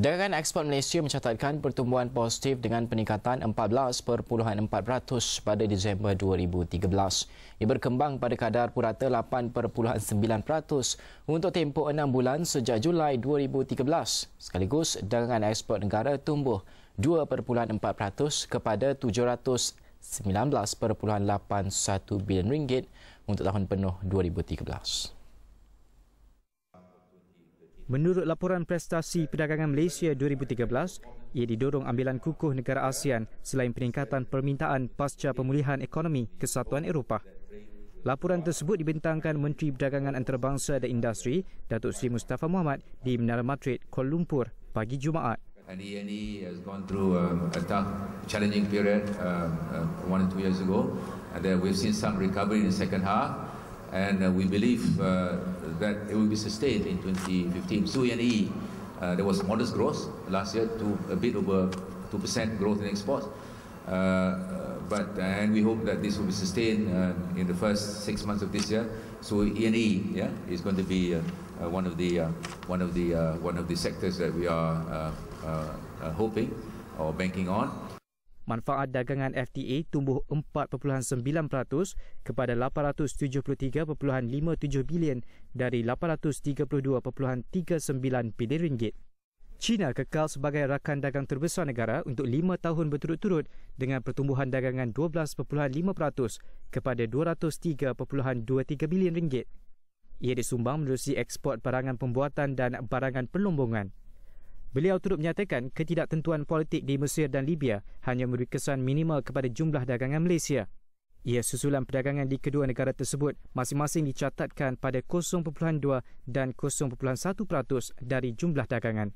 Dagangan ekspor Malaysia mencatatkan pertumbuhan positif dengan peningkatan 14.4% pada Disember 2013. Ia berkembang pada kadar purata 8.9% untuk tempoh 6 bulan sejak Julai 2013. Sekaligus, dagangan ekspor negara tumbuh 2.4% kepada 719.81 bilion ringgit untuk tahun penuh 2013. Menurut laporan prestasi perdagangan Malaysia 2013, ia didorong ambilan kukuh negara ASEAN selain peningkatan permintaan pasca pemulihan ekonomi Kesatuan Eropah. Laporan tersebut dibentangkan Menteri Perdagangan Antarabangsa dan Industri, Datuk Seri Mustafa Muhammad di Menara Madrid, Kuala Lumpur pagi Jumaat. And ENE has gone through um, a tough, challenging period uh, uh, one or two years ago. And uh, we've seen some recovery in the second half. And uh, we believe uh, that it will be sustained in 2015. So E, uh, there was modest growth last year, to a bit over 2% growth in exports. Uh, uh, but and we hope that this will be sustained uh, in the first six months of this year. So E&E, yeah, is going to be one of the one of the one of the sectors that we are hoping or banking on. Manfaat dagangan FTA tumbuh 4.9% kepada 873.57 bilion dari 832.39 bilion ringgit. China kekal sebagai rakan dagang terbesar negara untuk lima tahun berturut-turut dengan pertumbuhan dagangan 12.5% kepada 203.23 bilion ringgit. Ia disumbang menerusi ekspor barangan pembuatan dan barangan pelombongan. Beliau turut menyatakan ketidaktentuan politik di Mesir dan Libya hanya memberi kesan minimal kepada jumlah dagangan Malaysia. Ia susulan perdagangan di kedua negara tersebut masing-masing dicatatkan pada 0.2 dan 0.1% dari jumlah dagangan.